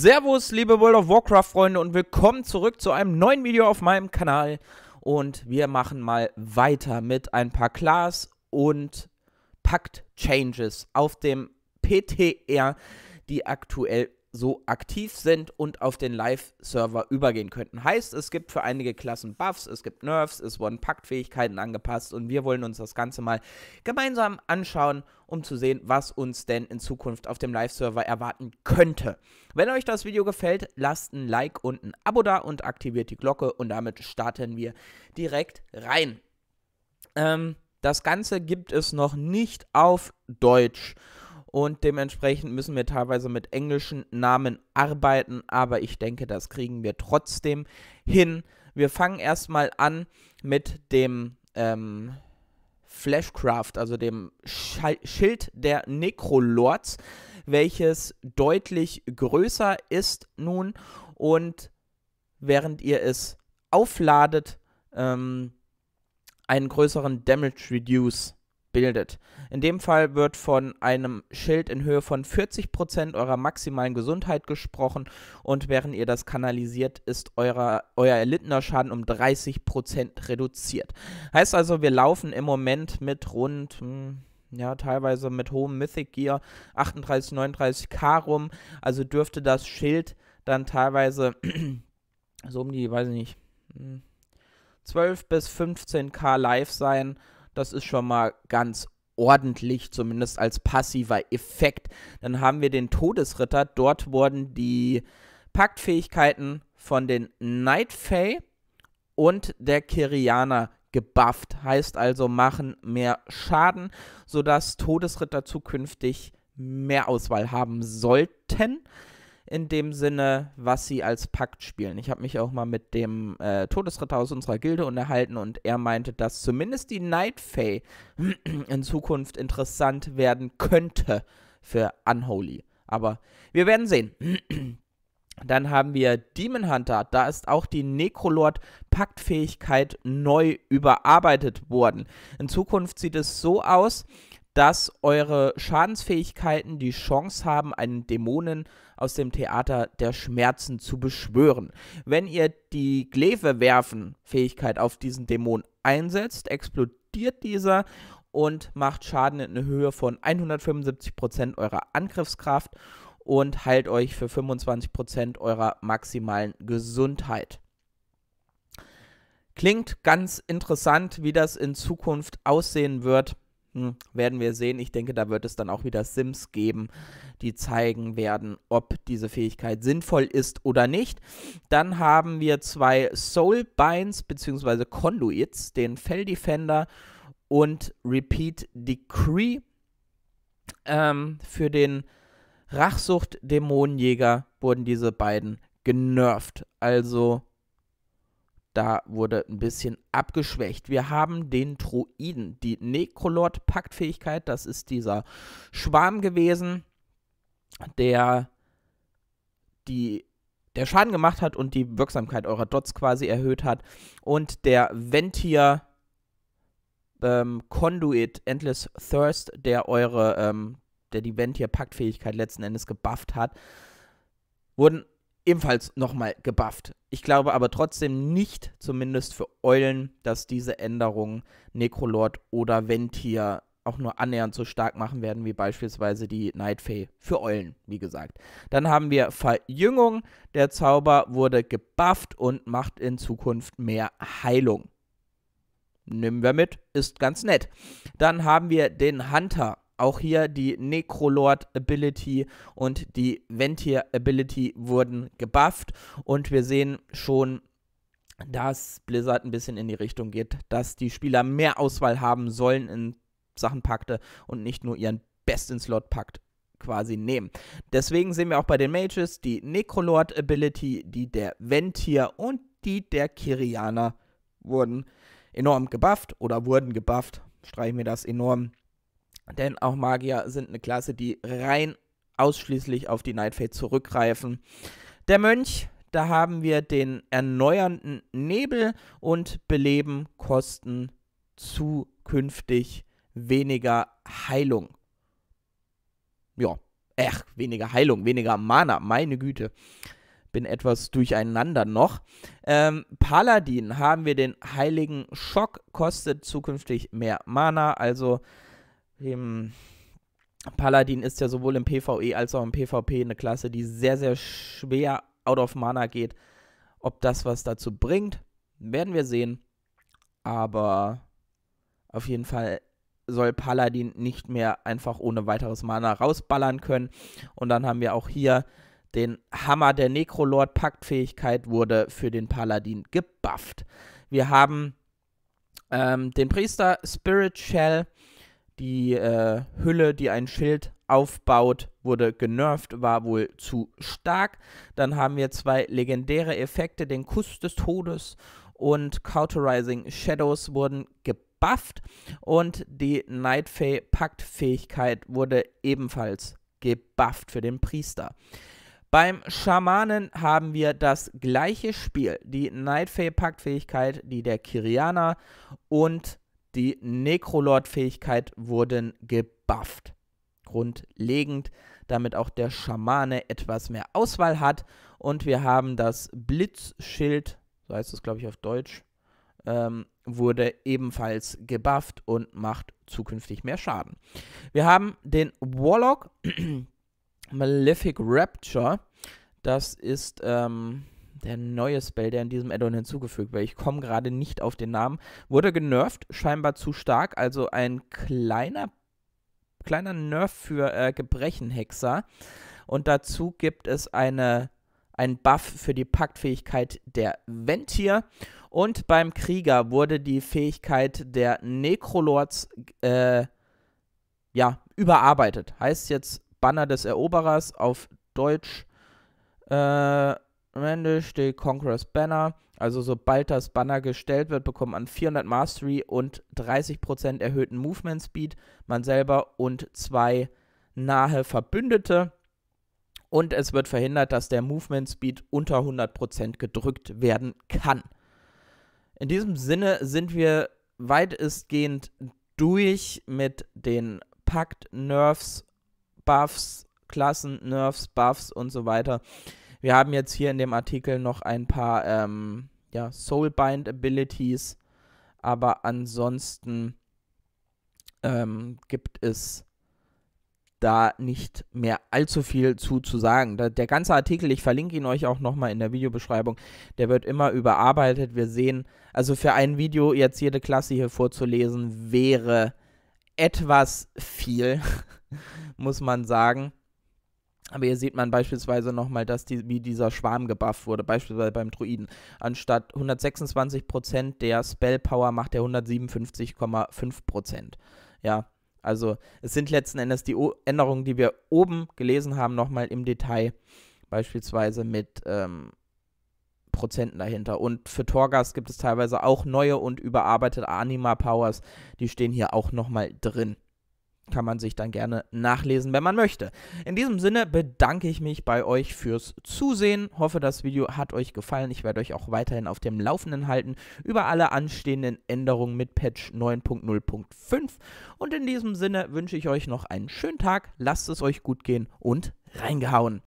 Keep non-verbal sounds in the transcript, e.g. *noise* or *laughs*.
Servus, liebe World of Warcraft-Freunde und willkommen zurück zu einem neuen Video auf meinem Kanal. Und wir machen mal weiter mit ein paar Class- und Pakt-Changes auf dem PTR, die aktuell so aktiv sind und auf den Live-Server übergehen könnten. Heißt, es gibt für einige Klassen Buffs, es gibt Nerfs, es wurden Paktfähigkeiten angepasst und wir wollen uns das Ganze mal gemeinsam anschauen, um zu sehen, was uns denn in Zukunft auf dem Live-Server erwarten könnte. Wenn euch das Video gefällt, lasst ein Like und ein Abo da und aktiviert die Glocke und damit starten wir direkt rein. Ähm, das Ganze gibt es noch nicht auf Deutsch und dementsprechend müssen wir teilweise mit englischen Namen arbeiten, aber ich denke, das kriegen wir trotzdem hin. Wir fangen erstmal an mit dem ähm, Flashcraft, also dem Schild der Necrolords, welches deutlich größer ist nun und während ihr es aufladet, ähm, einen größeren Damage Reduce bildet. In dem Fall wird von einem Schild in Höhe von 40% eurer maximalen Gesundheit gesprochen und während ihr das kanalisiert, ist euer, euer erlittener Schaden um 30% reduziert. Heißt also, wir laufen im Moment mit rund, hm, ja, teilweise mit hohem Mythic Gear 38, 39k rum. Also dürfte das Schild dann teilweise *clears throat* so um die, weiß ich nicht, 12 hm, bis 15k live sein das ist schon mal ganz ordentlich, zumindest als passiver Effekt. Dann haben wir den Todesritter. Dort wurden die Paktfähigkeiten von den Night Fae und der Kirianer gebufft. Heißt also, machen mehr Schaden, sodass Todesritter zukünftig mehr Auswahl haben sollten in dem Sinne, was sie als Pakt spielen. Ich habe mich auch mal mit dem äh, Todesritter aus unserer Gilde unterhalten und er meinte, dass zumindest die Night Fae *clears throat* in Zukunft interessant werden könnte für Unholy. Aber wir werden sehen. *clears throat* Dann haben wir Demon Hunter. Da ist auch die Necrolord-Paktfähigkeit neu überarbeitet worden. In Zukunft sieht es so aus, dass eure Schadensfähigkeiten die Chance haben, einen Dämonen aus dem Theater der Schmerzen zu beschwören. Wenn ihr die Glaive werfen Fähigkeit auf diesen Dämon einsetzt, explodiert dieser und macht Schaden in Höhe von 175% eurer Angriffskraft und heilt euch für 25% eurer maximalen Gesundheit. Klingt ganz interessant, wie das in Zukunft aussehen wird. Hm, werden wir sehen. Ich denke, da wird es dann auch wieder Sims geben, die zeigen werden, ob diese Fähigkeit sinnvoll ist oder nicht. Dann haben wir zwei Soul Binds bzw. Conduits, den Fell Defender und Repeat Decree. Ähm, für den Rachsucht-Dämonenjäger wurden diese beiden genervt. Also da wurde ein bisschen abgeschwächt. Wir haben den Druiden, die Necrolord-Paktfähigkeit. Das ist dieser Schwarm gewesen, der die der Schaden gemacht hat und die Wirksamkeit eurer Dots quasi erhöht hat. Und der Ventier ähm, Conduit Endless Thirst, der eure, ähm, der die Ventier-Paktfähigkeit letzten Endes gebufft hat, wurden ebenfalls nochmal gebufft. Ich glaube aber trotzdem nicht, zumindest für Eulen, dass diese Änderungen Necrolord oder Ventir auch nur annähernd so stark machen werden wie beispielsweise die Nightfay für Eulen, wie gesagt. Dann haben wir Verjüngung. Der Zauber wurde gebufft und macht in Zukunft mehr Heilung. Nehmen wir mit, ist ganz nett. Dann haben wir den Hunter. Auch hier die Necrolord Ability und die Ventir Ability wurden gebufft und wir sehen schon, dass Blizzard ein bisschen in die Richtung geht, dass die Spieler mehr Auswahl haben sollen in Sachen Pakte und nicht nur ihren besten Slot-Pakt quasi nehmen. Deswegen sehen wir auch bei den Mages die Necrolord Ability, die der Ventir und die der Kirianer wurden enorm gebufft oder wurden gebufft. Streichen wir das enorm denn auch Magier sind eine Klasse, die rein ausschließlich auf die Nightfade zurückgreifen. Der Mönch, da haben wir den erneuernden Nebel und beleben kosten zukünftig weniger Heilung. Ja, Äh, weniger Heilung, weniger Mana, meine Güte. Bin etwas durcheinander noch. Ähm, Paladin haben wir den Heiligen Schock, kostet zukünftig mehr Mana, also im Paladin ist ja sowohl im PvE als auch im PvP eine Klasse, die sehr, sehr schwer out of Mana geht. Ob das was dazu bringt, werden wir sehen. Aber auf jeden Fall soll Paladin nicht mehr einfach ohne weiteres Mana rausballern können. Und dann haben wir auch hier den Hammer der Necrolord Paktfähigkeit wurde für den Paladin gebufft. Wir haben ähm, den Priester Spirit Shell die äh, Hülle, die ein Schild aufbaut, wurde genervt, war wohl zu stark. Dann haben wir zwei legendäre Effekte, den Kuss des Todes und Cauterizing Shadows wurden gebufft und die Nightfay Paktfähigkeit wurde ebenfalls gebufft für den Priester. Beim Schamanen haben wir das gleiche Spiel, die Nightfay Paktfähigkeit, die der Kirianer und die Necrolord-Fähigkeit wurden gebufft. Grundlegend, damit auch der Schamane etwas mehr Auswahl hat. Und wir haben das Blitzschild, so heißt es glaube ich auf Deutsch, ähm, wurde ebenfalls gebufft und macht zukünftig mehr Schaden. Wir haben den Warlock *clears throat* Malefic Rapture. Das ist ähm, der neue Spell, der in diesem Addon hinzugefügt wird. Ich komme gerade nicht auf den Namen. Wurde genervt, scheinbar zu stark. Also ein kleiner, kleiner Nerf für äh, Gebrechenhexer. Und dazu gibt es eine, einen Buff für die Paktfähigkeit der Ventier. Und beim Krieger wurde die Fähigkeit der Necrolords äh, ja, überarbeitet. Heißt jetzt Banner des Eroberers auf Deutsch. Äh, Randish, the Conqueror's Banner. Also sobald das Banner gestellt wird, bekommt man 400 Mastery und 30% erhöhten Movement Speed, man selber und zwei nahe Verbündete. Und es wird verhindert, dass der Movement Speed unter 100% gedrückt werden kann. In diesem Sinne sind wir weitestgehend durch mit den Pakt-Nerfs, Buffs, Klassen-Nerfs, Buffs und so weiter. Wir haben jetzt hier in dem Artikel noch ein paar ähm, ja, Soulbind Abilities, aber ansonsten ähm, gibt es da nicht mehr allzu viel zu, zu sagen. Da, der ganze Artikel, ich verlinke ihn euch auch nochmal in der Videobeschreibung, der wird immer überarbeitet. Wir sehen, also für ein Video jetzt jede Klasse hier vorzulesen, wäre etwas viel, *laughs* muss man sagen. Aber hier sieht man beispielsweise nochmal, dass die, wie dieser Schwarm gebufft wurde, beispielsweise beim Druiden. Anstatt 126% der Spellpower macht er 157,5%. Ja, also es sind letzten Endes die o Änderungen, die wir oben gelesen haben, nochmal im Detail. Beispielsweise mit ähm, Prozenten dahinter. Und für Torgas gibt es teilweise auch neue und überarbeitete Anima-Powers. Die stehen hier auch nochmal drin kann man sich dann gerne nachlesen, wenn man möchte. In diesem Sinne bedanke ich mich bei euch fürs Zusehen. Hoffe, das Video hat euch gefallen. Ich werde euch auch weiterhin auf dem Laufenden halten über alle anstehenden Änderungen mit Patch 9.0.5. Und in diesem Sinne wünsche ich euch noch einen schönen Tag. Lasst es euch gut gehen und reingehauen.